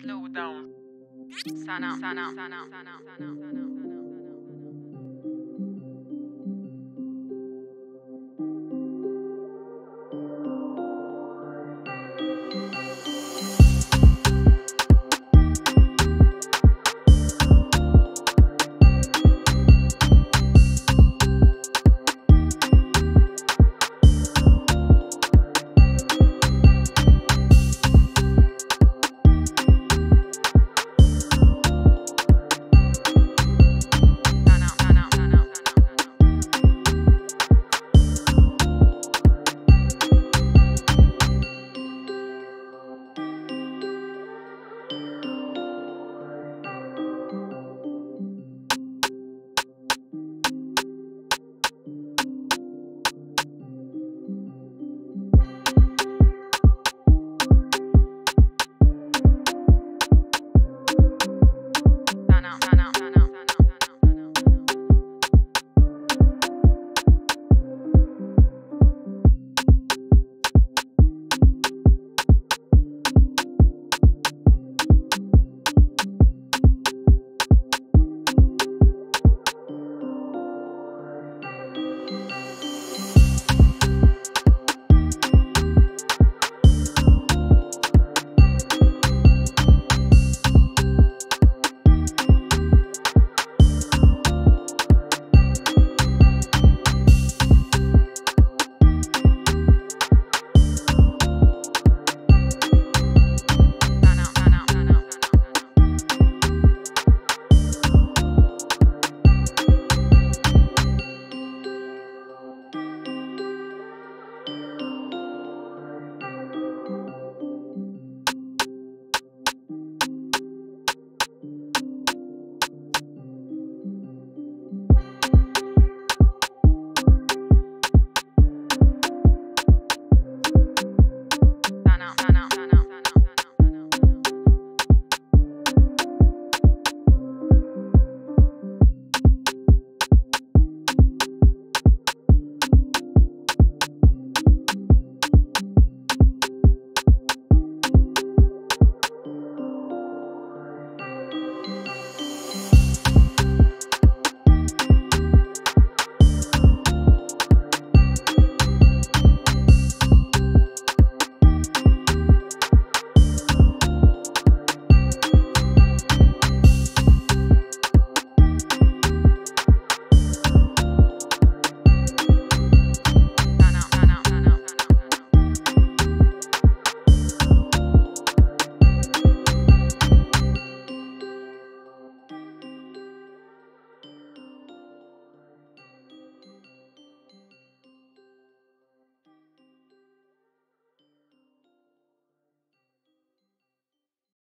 Slow down. Sana, sana, sana, sana, sana, sana.